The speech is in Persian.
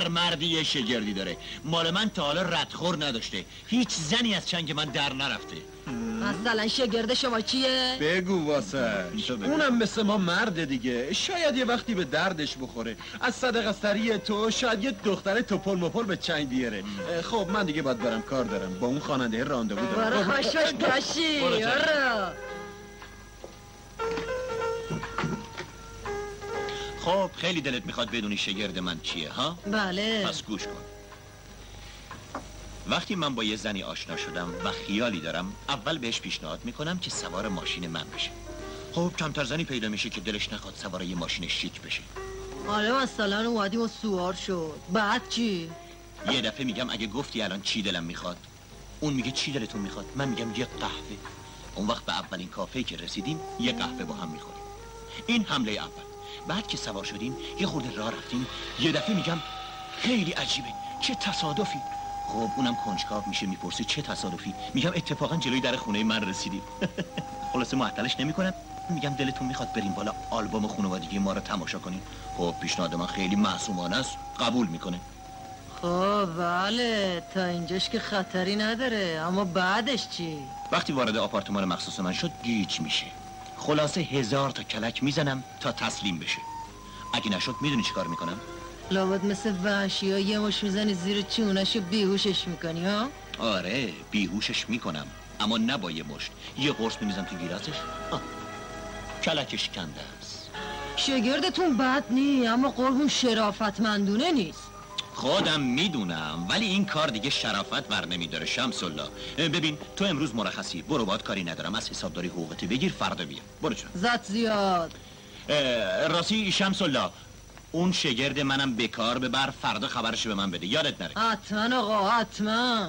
هر مردی یه شگردی داره. مال من تا حالا ردخور نداشته. هیچ زنی از چنگ من در نرفته. مثلا شگرد شما کیه؟ بگو واسه. اونم مثل ما مرد دیگه. شاید یه وقتی به دردش بخوره. از صدق سری تو شاید یه دختر توپل مپل به چنگ بیاره. خب من دیگه باید برم کار دارم. با اون خواننده راندوو برو دارم خوشش باشی. خب خیلی دلت می‌خواد بدونی شگرد من چیه ها؟ بله. پس گوش کن. وقتی من با یه زنی آشنا شدم و خیالی دارم اول بهش پیشنهاد می‌کنم که سوار ماشین من بشه. خب کمتر زنی پیدا میشه که دلش نخواد سوار یه ماشین شیک بشه. حالا مثلا اومدیم و سوار شد. بعد چی؟ یه دفعه میگم اگه گفتی الان چی دلم می‌خواد؟ اون میگه چی دلتون می‌خواد؟ من میگم یه قهوه. اون وقت به اولین کافه که رسیدیم یه قهوه با هم می‌خوریم. این حمله اول. بعد که سوار شدیم یه خورده راه رفتیم. یه دفعه میگم خیلی عجیبه. چه تصادفی. خب اونم کنجکاو میشه می‌پرسه چه تصادفی. میگم اتفاقا جلوی در خونه من رسیدیم. خلاصه معطلش نمی‌کنم. میگم دلتون می‌خواد بریم بالا آلبوم خانوادگی ما رو تماشا کنیم. خب پیشنهاد من خیلی معصومانه است. قبول می‌کنه. خب بله. تا اینجاش که خطری نداره. اما بعدش چی؟ وقتی وارد آپارتمان مخصوص من شد گیج میشه. خلاصه هزار تا کلک می‌زنم تا تسلیم بشه. اگه نشد می‌دونی چیکار می‌کنم؟ لابد مثل وحشی ها یه مش می‌زنی زیر چونش و بیهوشش می‌کنی ها؟ آره بیهوشش می‌کنم. اما نه با یه مشت. یه قرص میریزم تو گیراتش. کلکش کنده است. شگردتون بد نی اما قربون شرافتمندونه نیست. خودم می‌دونم ولی این کار دیگه شرافت بر نمیداره شمس الله ببین تو امروز مرخصی برو باد کاری ندارم. از حسابداری حقوقتی بگیر فردا بیا. برو چون زد زیاد. راستی شمس الله اون شگرد منم بکار ببر فردا خبرش به من بده. یادت نره. حتما آقا حتما.